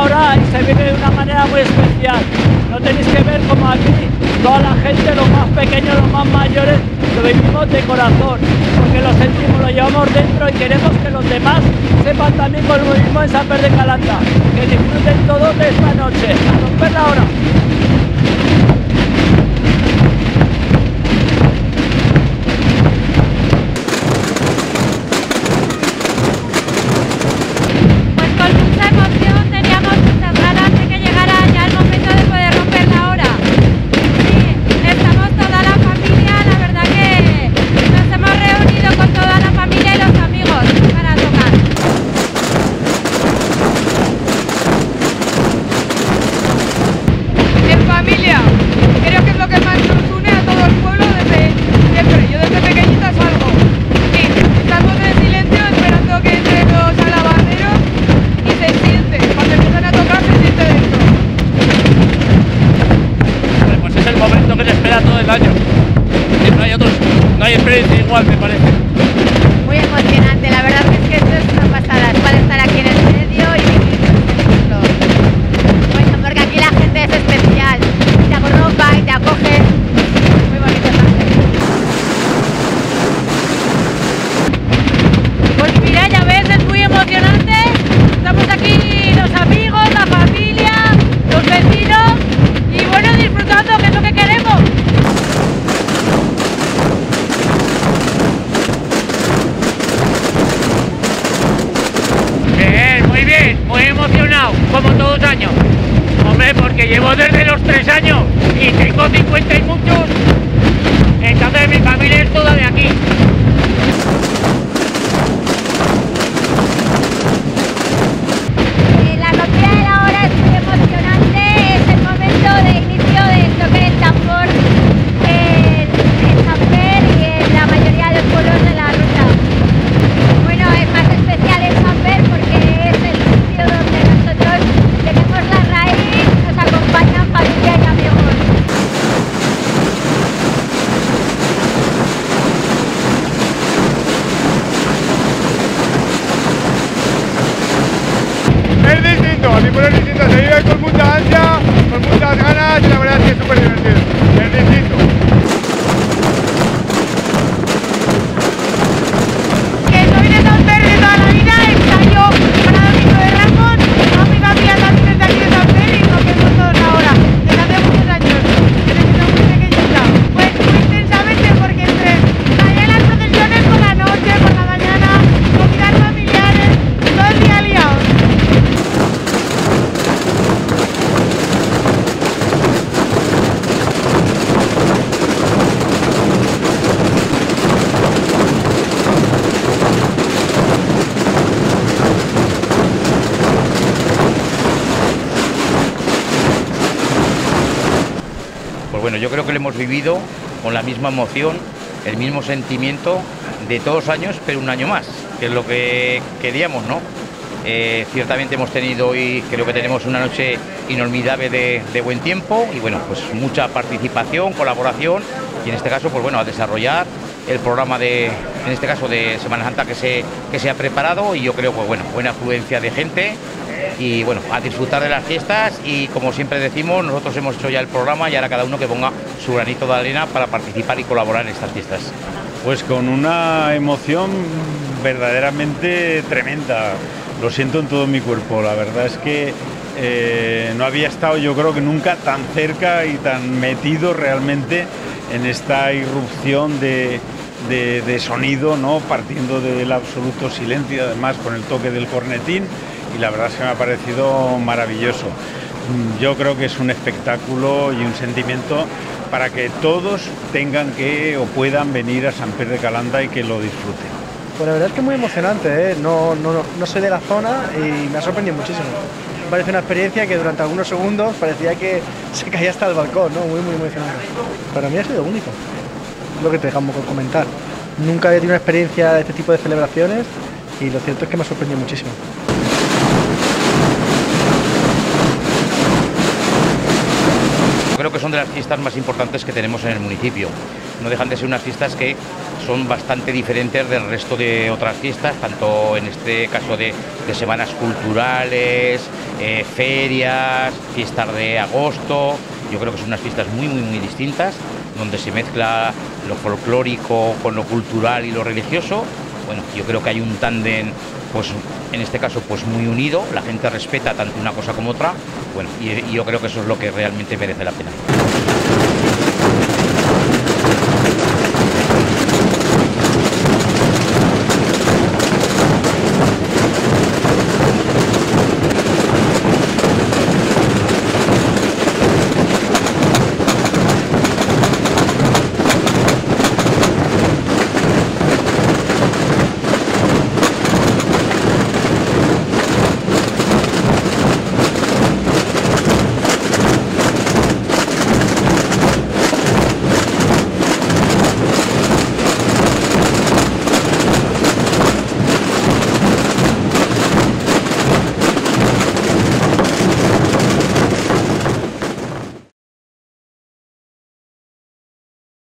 la hora y se vive de una manera muy especial. No tenéis que ver como aquí toda la gente, los más pequeños, los más mayores, lo vivimos de corazón, porque lo sentimos, lo llevamos dentro y queremos que los demás sepan también con lo mismo en San Pedro de Calanda. Que disfruten todos de esta noche. A romper la. Igual, me parece. Muy emocionante, la verdad es que esto es una pasada, es para estar aquí en el medio y vivirlo. Bueno, porque aquí la gente es especial, te arropa y te acoge. Muy bonito también. Pues mira, ya ves, es muy emocionante. Estamos aquí los amigos, la familia, los vecinos y bueno, disfrutando, que es lo que queremos. Bien, muy bien, muy emocionado, como todos años. Hombre, porque llevo desde los tres años y tengo 50 y muchos. Entonces mi familia es toda de aquí. Eh, La rompida de la hora es muy emocionante, es el momento de inicio del toque del tambor en, en San Fer y en la mayoría de los pueblos de la ruta. Bueno, es más especial en San Fer porque es el sitio donde nosotros tenemos la raíz, nos acompañan familia y amigos. Es distinto, a mí por es distinto, se vive con mucha ansia, con muchas ganas y la verdad es que es súper divertido. Yo creo que lo hemos vivido con la misma emoción, el mismo sentimiento de todos los años, pero un año más, que es lo que queríamos, ¿no? Eh, ciertamente hemos tenido hoy, creo que tenemos una noche inolvidable de, buen tiempo y bueno, pues mucha participación, colaboración y en este caso, pues bueno, a desarrollar el programa de, en este caso de Semana Santa que se, que se ha preparado y yo creo, pues bueno, buena afluencia de gente y bueno, a disfrutar de las fiestas y como siempre decimos, nosotros hemos hecho ya el programa y ahora cada uno que ponga su granito de arena para participar y colaborar en estas fiestas. Pues con una emoción verdaderamente tremenda. Lo siento en todo mi cuerpo. La verdad es que eh, no había estado yo creo que nunca tan cerca y tan metido realmente en esta irrupción de, de- de sonido, ¿no? partiendo del absoluto silencio, además con el toque del cornetín. Y la verdad es que me ha parecido maravilloso. Yo creo que es un espectáculo y un sentimiento para que todos tengan que o puedan venir a San Pedro de Calanda y que lo disfruten. Pues la verdad es que muy emocionante, ¿eh? no, no, no, soy de la zona y me ha sorprendido muchísimo. Parece una experiencia que durante algunos segundos parecía que se caía hasta el balcón, ¿no? Muy, muy emocionante. Para mí ha sido único, es lo que te dejamos comentar. Nunca había tenido una experiencia de este tipo de celebraciones y lo cierto es que me ha sorprendido muchísimo. Creo que de las fiestas más importantes que tenemos en el municipio. no dejan de ser unas fiestas que son bastante diferentes del resto de otras fiestas, tanto en este caso de, de semanas culturales, eh, ferias, fiestas de agosto. Yo creo que son unas fiestas muy, muy, muy distintas, donde se mezcla lo folclórico con lo cultural y lo religioso. Bueno, yo creo que hay un tándem, pues en este caso, pues muy unido. La gente respeta tanto una cosa como otra. Bueno, y, y yo creo que eso es lo que realmente merece la pena.